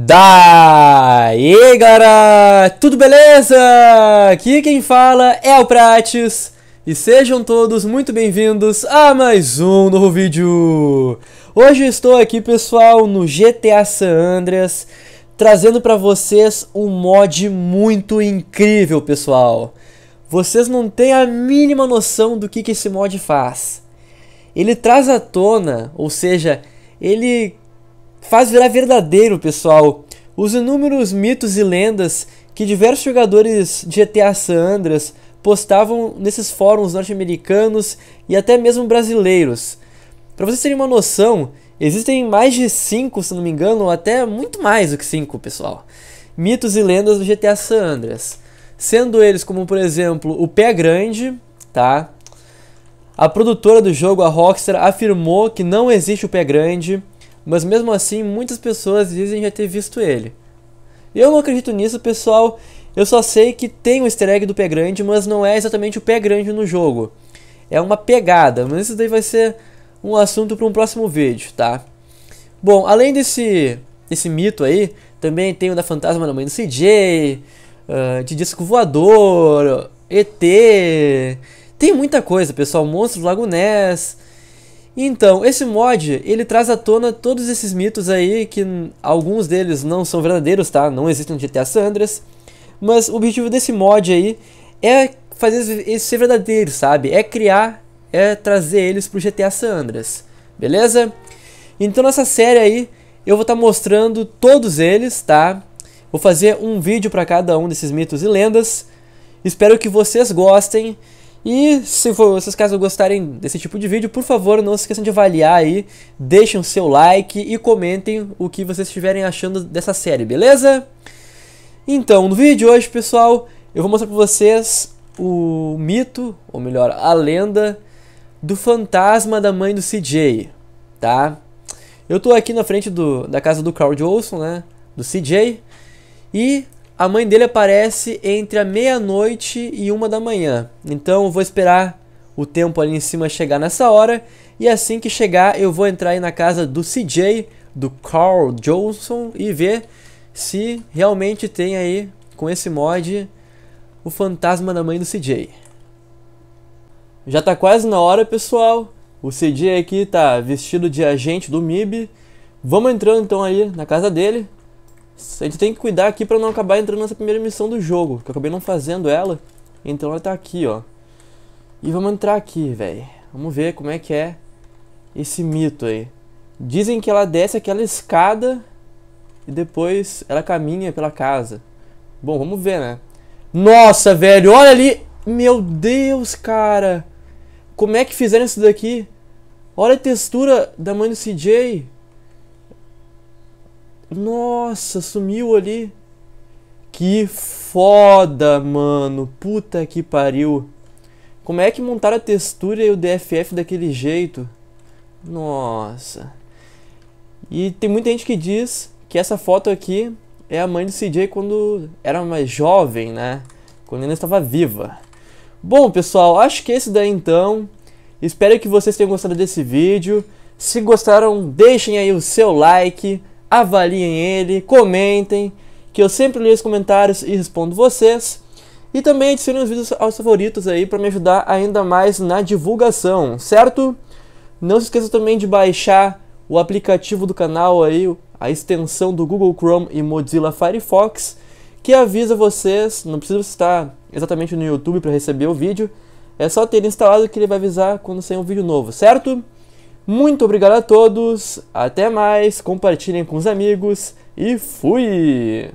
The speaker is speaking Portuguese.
Daí aí galera, tudo beleza? Aqui quem fala é o Prates e sejam todos muito bem-vindos a mais um novo vídeo. Hoje estou aqui pessoal no GTA San Andreas trazendo para vocês um mod muito incrível pessoal. Vocês não têm a mínima noção do que, que esse mod faz. Ele traz à tona, ou seja, ele faz virar verdadeiro, pessoal, os inúmeros mitos e lendas que diversos jogadores de GTA San Andreas postavam nesses fóruns norte-americanos e até mesmo brasileiros. Para vocês terem uma noção, existem mais de 5, se não me engano, ou até muito mais do que 5, pessoal. Mitos e lendas do GTA San Andreas. Sendo eles como, por exemplo, o Pé Grande, tá? A produtora do jogo, a Rockstar, afirmou que não existe o Pé Grande mas mesmo assim muitas pessoas dizem já ter visto ele. Eu não acredito nisso, pessoal. Eu só sei que tem um easter egg do pé grande, mas não é exatamente o pé grande no jogo. É uma pegada, mas isso daí vai ser um assunto para um próximo vídeo, tá? Bom, além desse, desse mito aí, também tem o da fantasma da mãe do CJ, uh, de disco voador, ET. Tem muita coisa, pessoal. Monstros Lago Ness. Então, esse mod, ele traz à tona todos esses mitos aí, que alguns deles não são verdadeiros, tá? Não existem no GTA San Andreas, mas o objetivo desse mod aí é fazer eles ser verdadeiros, sabe? É criar, é trazer eles pro GTA San Andreas, beleza? Então nessa série aí, eu vou estar tá mostrando todos eles, tá? Vou fazer um vídeo para cada um desses mitos e lendas. Espero que vocês gostem. E se vocês caso gostarem desse tipo de vídeo, por favor, não se esqueçam de avaliar aí, deixem o seu like e comentem o que vocês estiverem achando dessa série, beleza? Então, no vídeo de hoje, pessoal, eu vou mostrar para vocês o mito, ou melhor, a lenda do fantasma da mãe do CJ, tá? Eu tô aqui na frente do, da casa do Carl Jolson, né, do CJ, e a mãe dele aparece entre a meia-noite e uma da manhã. Então vou esperar o tempo ali em cima chegar nessa hora. E assim que chegar, eu vou entrar aí na casa do CJ, do Carl Johnson, e ver se realmente tem aí, com esse mod, o fantasma da mãe do CJ. Já tá quase na hora, pessoal. O CJ aqui tá vestido de agente do MIB. Vamos entrando então aí na casa dele. A gente tem que cuidar aqui pra não acabar entrando nessa primeira missão do jogo, que eu acabei não fazendo ela. Então ela tá aqui, ó. E vamos entrar aqui, velho. Vamos ver como é que é esse mito aí. Dizem que ela desce aquela escada e depois ela caminha pela casa. Bom, vamos ver, né? Nossa, velho, olha ali. Meu Deus, cara. Como é que fizeram isso daqui? Olha a textura da mãe do CJ. Nossa, sumiu ali. Que foda, mano. Puta que pariu. Como é que montaram a textura e o DFF daquele jeito? Nossa. E tem muita gente que diz que essa foto aqui é a mãe do CJ quando era mais jovem, né? Quando ainda estava viva. Bom, pessoal, acho que esse daí então. Espero que vocês tenham gostado desse vídeo. Se gostaram, deixem aí o seu like avaliem ele, comentem, que eu sempre leio os comentários e respondo vocês. E também adicionem os vídeos aos favoritos aí para me ajudar ainda mais na divulgação, certo? Não se esqueça também de baixar o aplicativo do canal aí, a extensão do Google Chrome e Mozilla Firefox, que avisa vocês, não precisa estar exatamente no YouTube para receber o vídeo, é só ter instalado que ele vai avisar quando sair um vídeo novo, certo? Muito obrigado a todos, até mais, compartilhem com os amigos e fui!